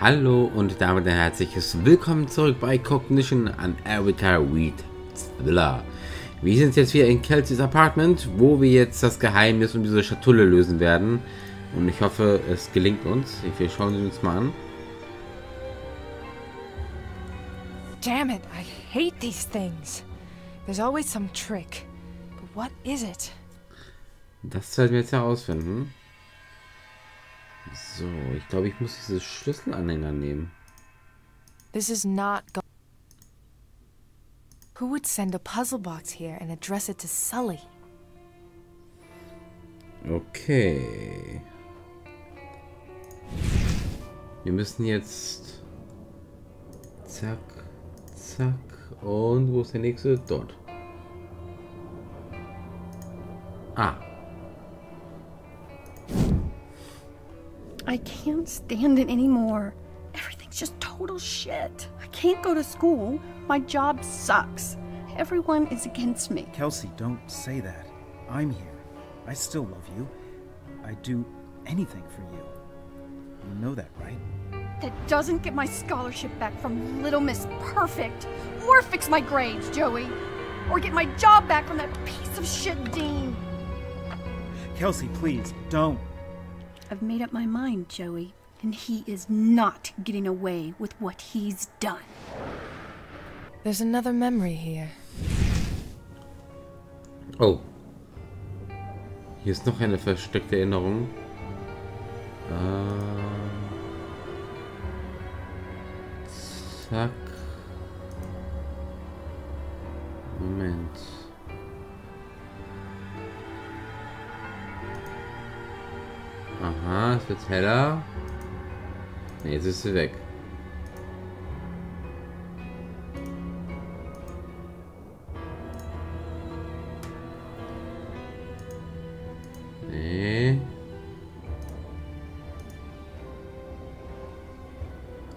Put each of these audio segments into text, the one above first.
Hallo und damit ein herzliches Willkommen zurück bei Cognition an Erika Reed Thriller. Wir sind jetzt wieder in Kelseys Apartment, wo wir jetzt das Geheimnis um diese Schatulle lösen werden. Und ich hoffe, es gelingt uns. Wir schauen sie uns mal an. Damn it, I hate these things. There's always some trick. But what is it? Das werden wir jetzt herausfinden. So, ich glaube, ich muss diese Schlüsselanhänger nehmen. This is not go- Who would send a puzzle box here and address it to Sully? Okay. Wir müssen jetzt... Zack, zack. Und wo ist der nächste? Dort. Ah, I can't stand it anymore. Everything's just total shit. I can't go to school. My job sucks. Everyone is against me. Kelsey, don't say that. I'm here. I still love you. I'd do anything for you. You know that, right? That doesn't get my scholarship back from Little Miss Perfect. Or fix my grades, Joey. Or get my job back from that piece of shit Dean. Kelsey, please, don't. I've made up my mind, Joey. And he is not getting away with what he's done. There's another memory here. Oh. Hier ist noch eine versteckte Erinnerung. Ähm. Zack. Moment. Aha, es wird heller. Ne, jetzt ist sie weg. Nee.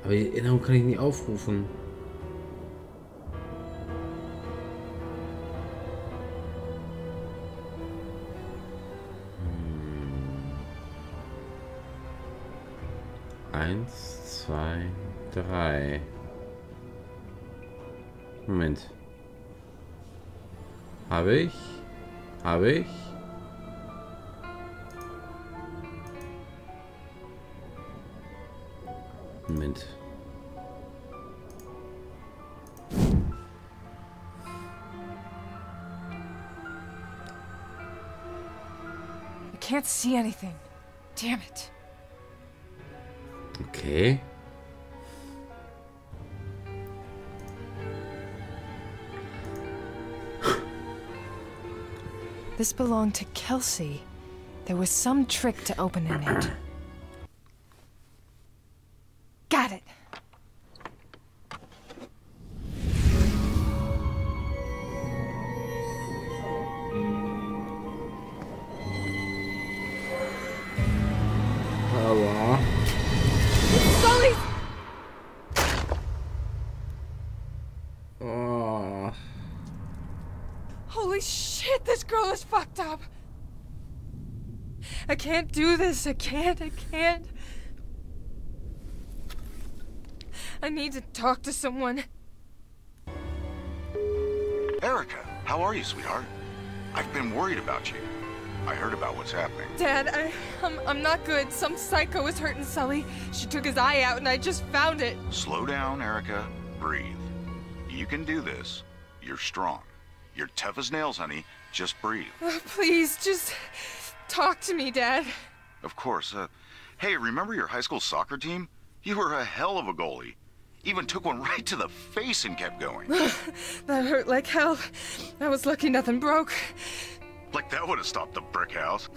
Aber die Erinnerung kann ich nie aufrufen. Habe ich? Habe ich? Moment. I can't see anything. Damn it. Okay. This belonged to Kelsey. There was some trick to opening it. I can't do this. I can't. I can't. I need to talk to someone. Erica, how are you, sweetheart? I've been worried about you. I heard about what's happening. Dad, I, I'm, I'm not good. Some psycho is hurting Sully. She took his eye out and I just found it. Slow down, Erica. Breathe. You can do this. You're strong. You're tough as nails, honey. Just breathe. Oh, please, just talk to me, Dad. Of course. Uh, hey, remember your high school soccer team? You were a hell of a goalie. Even took one right to the face and kept going. That hurt like hell. I was lucky nothing broke. like that would have stopped the brick house.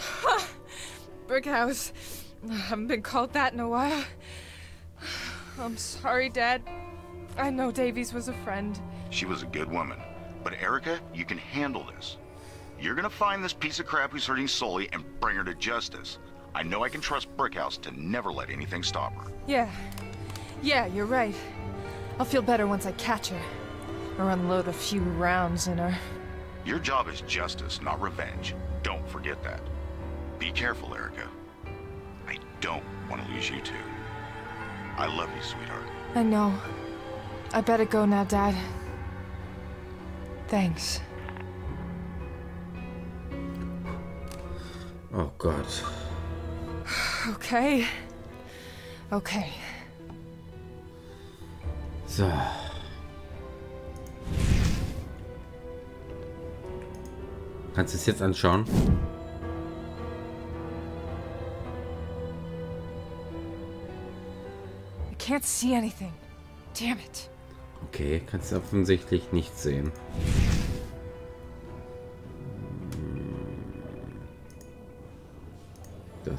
Brick house. I haven't been called that in a while. I'm sorry, Dad. I know Davies was a friend. She was a good woman. But Erica, you can handle this. You're gonna find this piece of crap who's hurting Sully and bring her to justice. I know I can trust Brickhouse to never let anything stop her. Yeah. Yeah, you're right. I'll feel better once I catch her. Or unload a few rounds in her. Your job is justice, not revenge. Don't forget that. Be careful, Erica. I don't want to lose you too. I love you, sweetheart. I know. I better go now, Dad. Thanks. Oh Gott. Okay. Okay. So. Kannst du es jetzt anschauen? I can't see anything. Damn it. Okay, kannst du offensichtlich nicht sehen.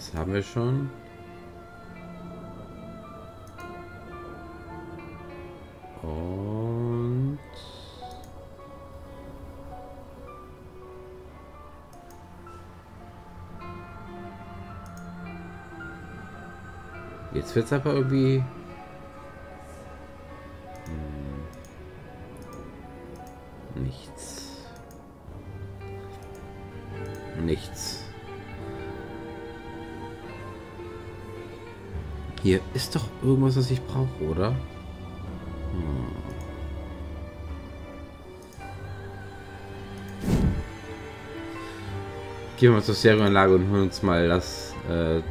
Das haben wir schon. Und... Jetzt wird es aber irgendwie... ist doch irgendwas, was ich brauche, oder? Hm. Gehen wir mal zur Stereoanlage und holen uns mal das äh,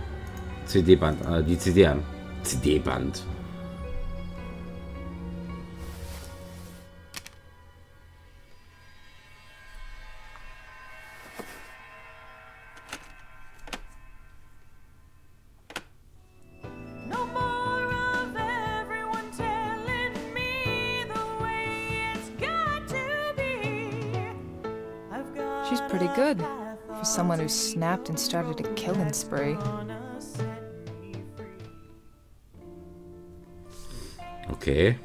CD-Band, äh, die CD an. CD-Band. Pretty good for someone who snapped and started a killing spree. Okay.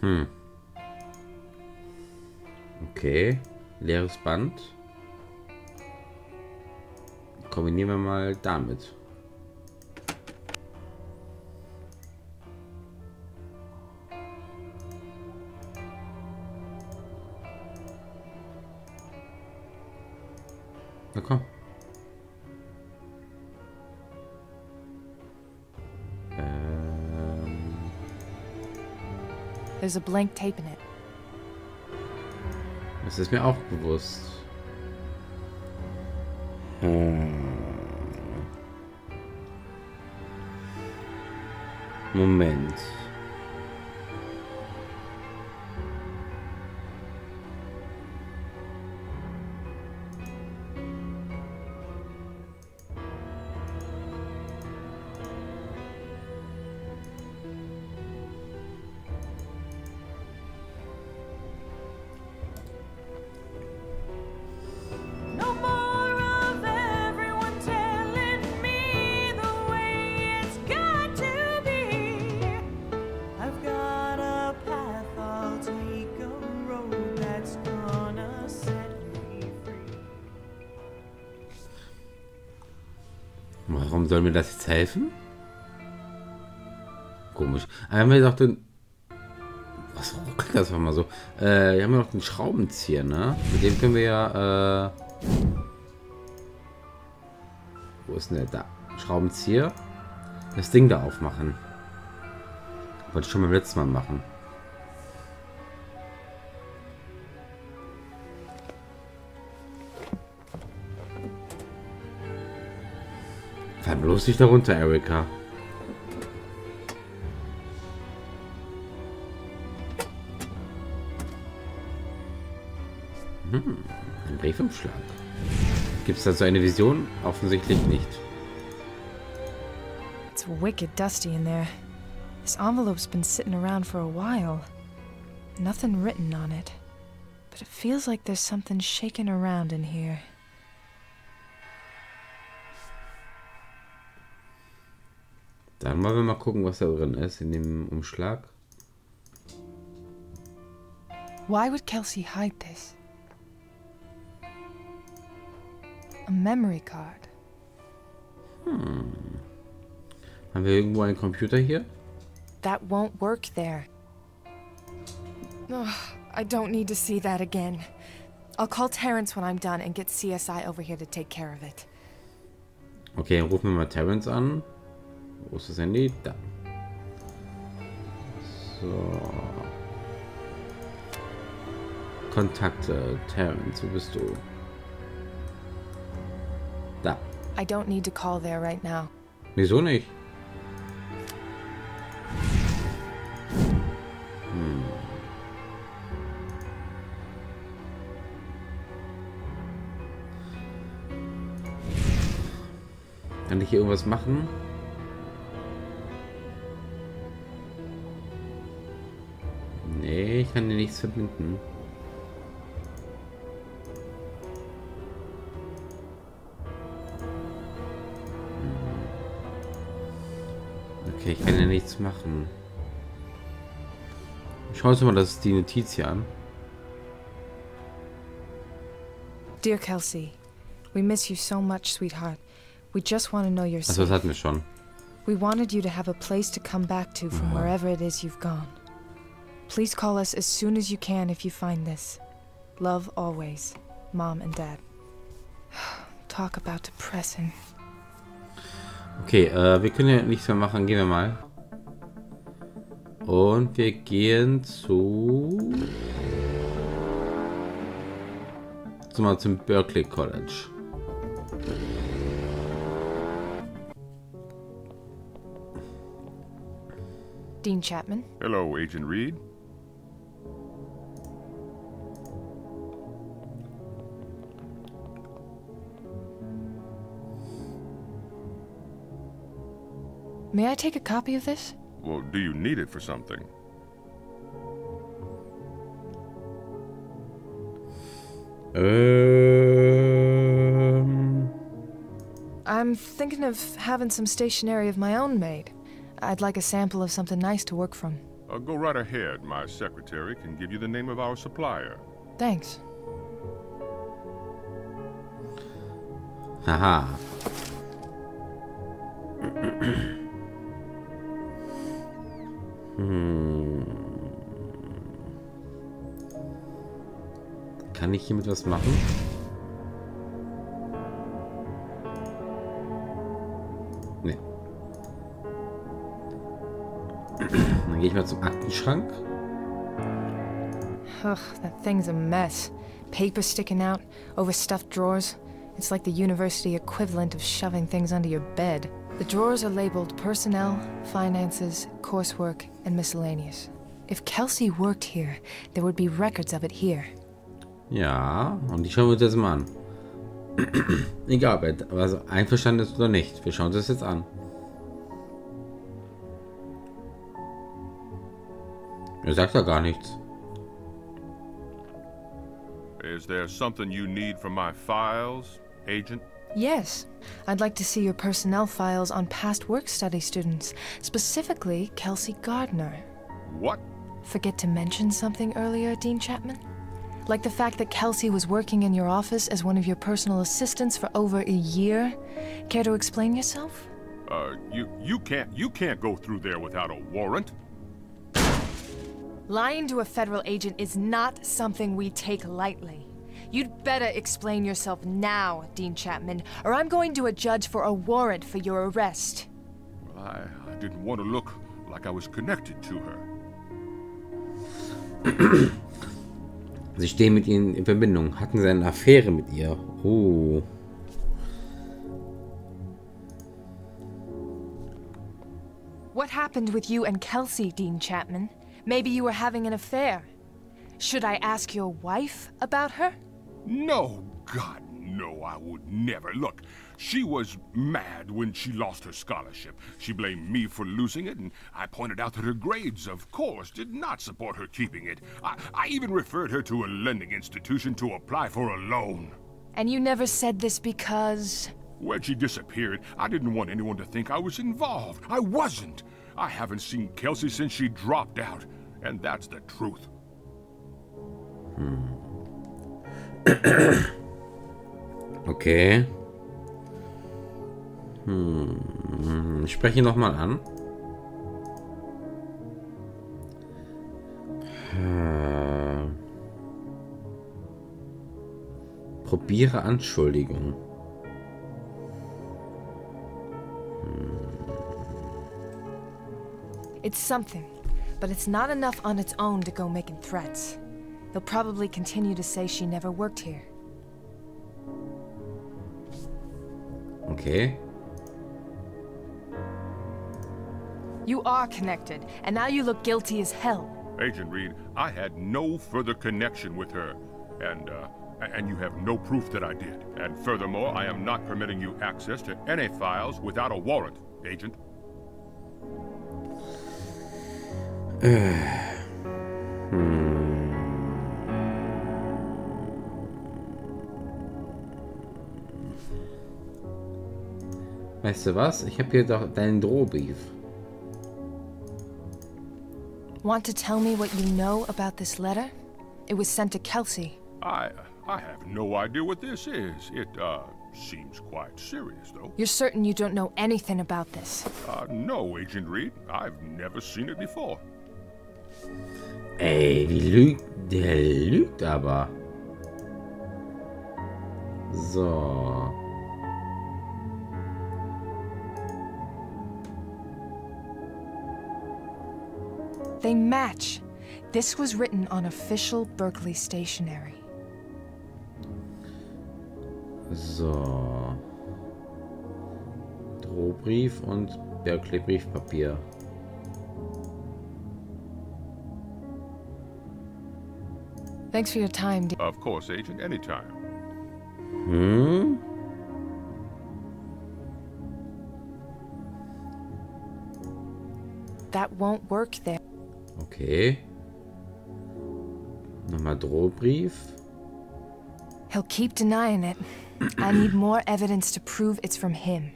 Hm. Okay. Leeres Band. Kombinieren wir mal damit. There's a blank tape in it. das ist mir auch bewusst. Hm. Moment. Warum soll mir das jetzt helfen? Komisch. Ah, haben wir doch den. Was ruckelt das mal so? Äh, wir haben ja noch den Schraubenzieher, ne? Mit dem können wir ja. Äh, wo ist denn der? Da. Schraubenzieher. Das Ding da aufmachen. Wollte ich schon beim letzten Mal machen. Fall bloß nicht darunter, Erika. Hm, ein Briefumschlag. Gibt es dazu eine Vision? Offensichtlich nicht. It's wicked dusty in there. This envelope's been sitting around for a while. Nothing written on it. But it feels like there's something shaking around in here. Dann wollen wir mal gucken, was da drin ist in dem Umschlag. Why would Kelsey hide this? A memory card. Haben wir irgendwo einen Computer hier? That won't work there. Ugh, I don't need to see that again. I'll call Terrence when I'm done and get CSI over here to take care of it. Okay, dann rufen wir mal Terrence an. Wo ist das Handy? Da. So. Kontakte. Terrence, wo bist du? Da. I don't need to call there right now. Wieso nicht? Hm. Kann ich hier irgendwas machen? Ich kann hier nichts verbinden. Okay, ich kann ja nichts machen. Schauen Sie mal das die Notiz hier an. Dear Kelsey, we miss you so much, sweetheart. We just want to know you're Also das hatten wir schon. We wanted you to have a place to come back to from wherever it is you've gone. Please call us as soon as you can if you find this. Love always, Mom and Dad. Talk about depressing. Okay, äh, wir können ja nichts mehr machen. Gehen wir mal. Und wir gehen zu... Zu mal zum Berkeley College. Dean Chapman? Hello, Agent Reed. May I take a copy of this? Well, do you need it for something? Ähm... I'm thinking of having some stationery of my own made. I'd like a sample of something nice to work from. Uh, go right ahead. My secretary can give you the name of our supplier. Thanks. Haha. Hm. Kann ich hiermit was machen? Nee. Dann gehe ich mal zum Aktenschrank. Ugh, that thing's a mess. Paper sticking out, overstuffed drawers. It's like the university equivalent of shoving things under your bed. The drawers are labeled personnel, finances, coursework, and miscellaneous. If Kelsey worked here, there would be records of it here. Ja, und die schauen wir uns jetzt mal an. Egal, ob er also einverstanden ist oder nicht. Wir schauen uns das jetzt an. Er sagt ja gar nichts. Is there something you need from my files, Agent? Yes, I'd like to see your personnel files on past work study students, specifically Kelsey Gardner. What? Forget to mention something earlier, Dean Chapman? Like the fact that Kelsey was working in your office as one of your personal assistants for over a year? Care to explain yourself? Uh, you you can't you can't go through there without a warrant. Lying to a federal agent is not something we take lightly. You'd better explain yourself now, Dean Chapman, or I'm going to a judge for a warrant for your arrest. Well, I, I didn't want to look like I was connected to her. Sie stehen mit ihnen in Verbindung. Hatten sie eine Affäre mit ihr? Oh. What happened with you and Kelsey, Dean Chapman? Maybe you were having an affair. Should I ask your wife about her? No, God, no, I would never. Look, she was mad when she lost her scholarship. She blamed me for losing it, and I pointed out that her grades, of course, did not support her keeping it. I, I even referred her to a lending institution to apply for a loan. And you never said this because. When she disappeared, I didn't want anyone to think I was involved. I wasn't. I haven't seen Kelsey since she dropped out, and that's the truth. Hmm. Okay. Hm, ich spreche nochmal an. Äh, probiere Anschuldigung. It's something, but it's not enough on its own to go making threats. They'll probably continue to say she never worked here. Okay. You are connected, and now you look guilty as hell. Agent Reed, I had no further connection with her. And, uh, and you have no proof that I did. And furthermore, I am not permitting you access to any files without a warrant, Agent. Weißt du was? Ich habe hier doch deinen Drohbrief. Want to tell me what you know about this letter? It was sent to Kelsey. I, I have no idea what this is. It, uh, seems quite serious, though. You're certain you don't know anything about this? Uh, no, Agent Reed. I've never seen it before. Ey, wie lügt. Der lügt aber. So. They match. This was written on official Berkeley stationery. So. Drohbrief und Berkeley Briefpapier. Thanks for your time, dear. Of course, Agent, anytime. Hm? That won't work there. Okay. Nochmal Drohbrief. He'll keep denying it. I need more evidence to prove it's from him.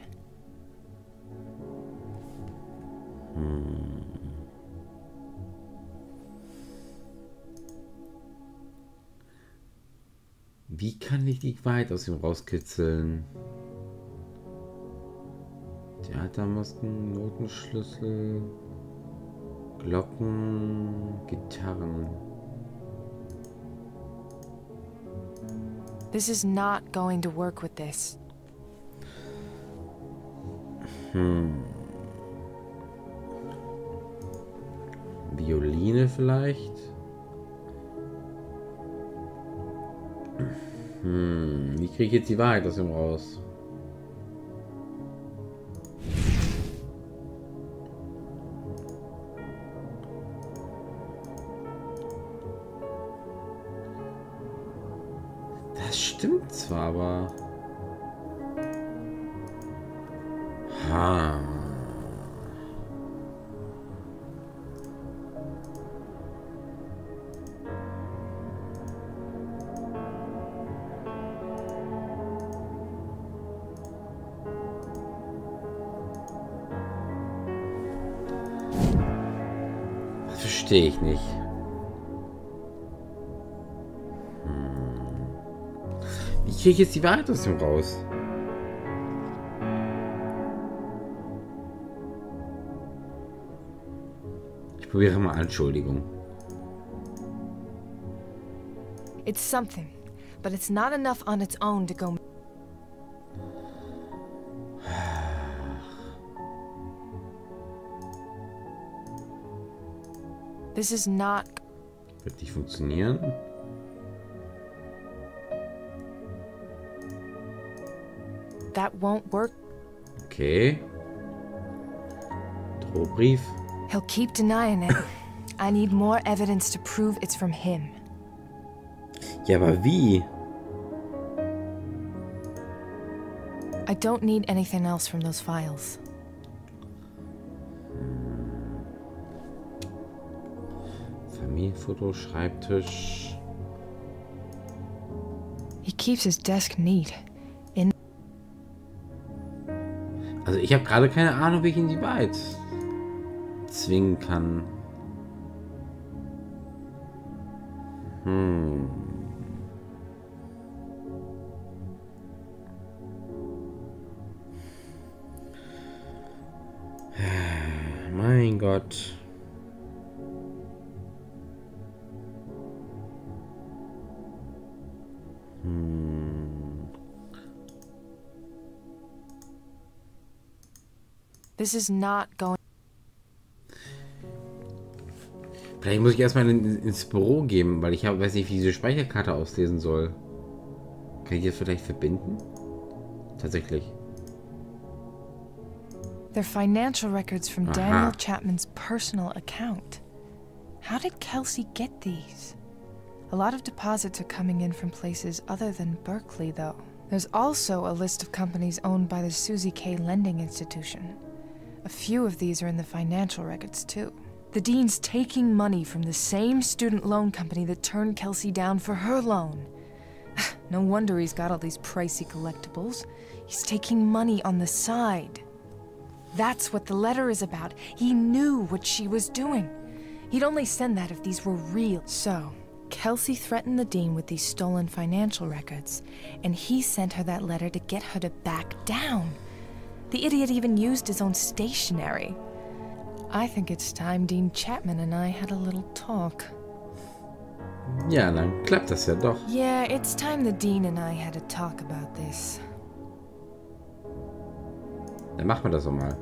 Wie kann ich die Wahrheit aus ihm rauskitzeln? Theatermasken, Notenschlüssel, Glocken, Gitarren. This is not going to work with this. Violine vielleicht? Hm, wie kriege ich jetzt die Wahrheit aus ihm raus? Zwar, aber... Ha. Verstehe ich nicht. Ich jetzt die Wahrheit aus dem raus? Ich probiere mal Anschuldigung. It's something, but it's not enough on its own to go. This is not. Wird nicht funktionieren. That won't work. Okay. Drohbrief. He'll keep denying it. I need more evidence to prove it's from him. Ja, aber wie? I don't need anything else from those files. Familienfoto, Schreibtisch. He keeps his desk neat. Also ich habe gerade keine Ahnung, wie ich ihn die Wahrheit zwingen kann. Hm. Mein Gott. Hm. This is not going. Vielleicht muss ich erstmal in, ins Büro gehen, weil ich hab, weiß nicht, wie diese Speicherkarte auslesen soll. Kann ich das vielleicht verbinden? Tatsächlich. They're financial records from Aha. Daniel Chapman's personal account. How did Kelsey get these? A lot of deposits are coming in from places other than Berkeley, though. There's also a list of companies owned by the Susie K. Lending Institution. A few of these are in the financial records, too. The dean's taking money from the same student loan company that turned Kelsey down for her loan. no wonder he's got all these pricey collectibles. He's taking money on the side. That's what the letter is about. He knew what she was doing. He'd only send that if these were real. So, Kelsey threatened the dean with these stolen financial records, and he sent her that letter to get her to back down. The idiot even used his own stationery. I think it's time Dean Chapman and I had a little talk. Ja, dann klappt das ja doch. Yeah, it's time the dean and I had a talk about this. Dann machen wir das doch mal.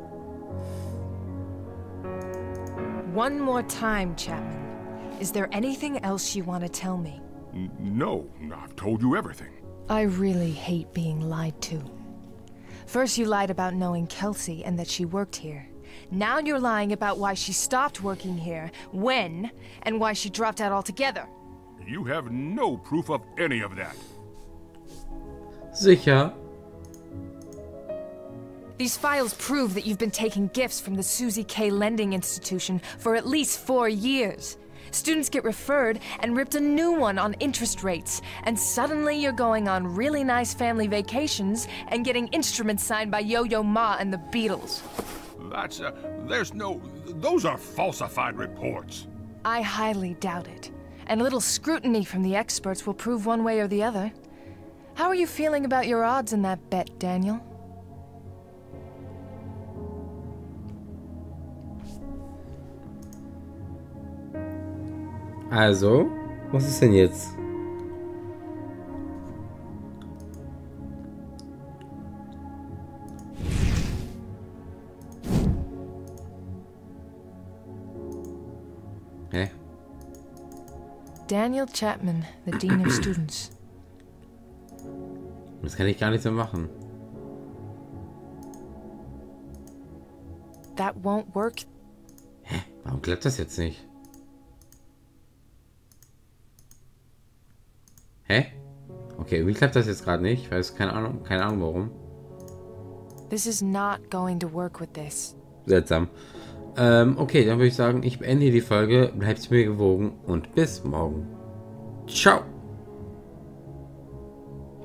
One more time, Chapman. Is there anything else you want to tell me? No, I've told you everything. I really hate being lied to. First, you lied about knowing Kelsey and that she worked here. Now you're lying about why she stopped working here, when, and why she dropped out altogether. You have no proof of any of that. Sicher. These files prove that you've been taking gifts from the Susie K. Lending Institution for at least four years. Students get referred and ripped a new one on interest rates, and suddenly you're going on really nice family vacations and getting instruments signed by Yo Yo Ma and the Beatles. That's, uh, there's no, those are falsified reports. I highly doubt it, and a little scrutiny from the experts will prove one way or the other. How are you feeling about your odds in that bet, Daniel? Also, was ist denn jetzt? Hä? Daniel Chapman, the Dean of Students. Das kann ich gar nicht so machen. That won't work. Hä? Warum klappt das jetzt nicht? Hä? Okay, irgendwie klappt das jetzt gerade nicht. Ich weiß keine Ahnung, keine Ahnung warum. This is not going to work with this. Seltsam. Ähm, okay, dann würde ich sagen, ich beende die Folge. Bleibt mir gewogen und bis morgen. Ciao.